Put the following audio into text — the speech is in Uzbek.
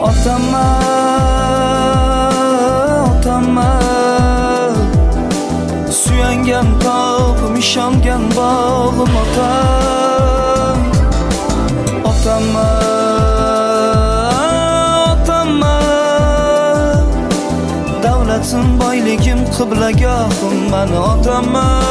otama otama. Suyangan tog'im ishongan bog'im otam. Otama otama. Davlatim boyligim qiblagohim mani otama.